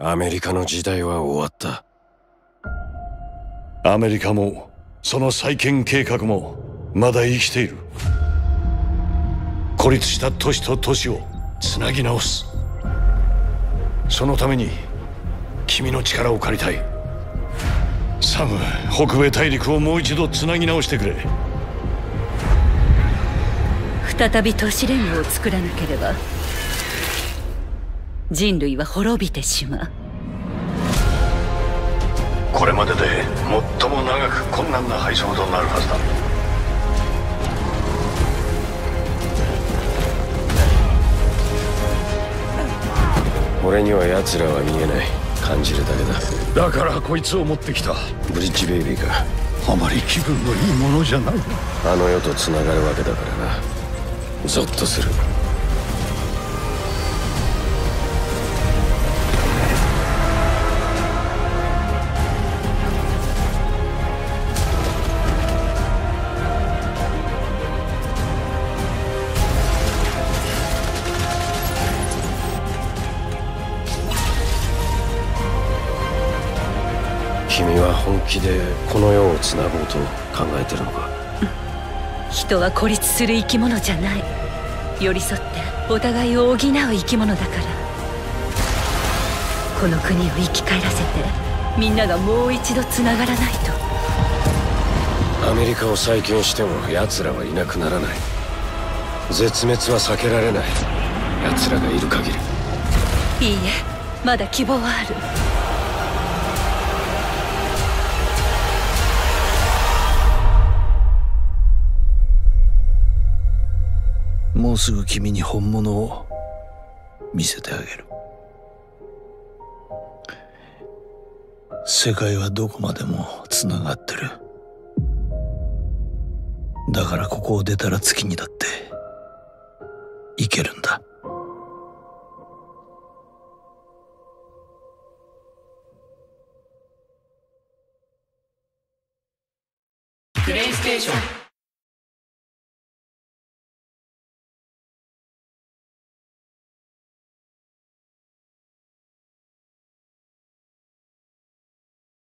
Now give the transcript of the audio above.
アメリカの時代は終わった。アメリカもその再建計画もまだ生きている。孤立した都市と都市をつなぎ直す。そのために君の力を借りたい。サム北米大陸をもう一度つなぎ直してくれ。再び都市連合を作らなければ人類は滅びてしまう。これまでで最も長く困難な配送となるはずだ。俺には奴らは見えない。感じるだけだ。だからこいつを持ってきた。ブリッジベイビーか。あまり気分のいいものじゃない。あの世と繋がるわけだからな。ゾッとする君は本気でこの世をつなごうと考えてるのか？人は孤立する生き物じゃない。寄り添ってお互いを補う生き物だから。この国を生き返らせてみんながもう一度つながらないと。アメリカを再建しても奴らはいなくならない。絶滅は避けられない奴らがいる限り。いいえまだ希望はあるもうすぐ君に本物を見せてあげる。世界はどこまでもつながってる。だからここを出たら月にだって行けるんだ。プレイステーション。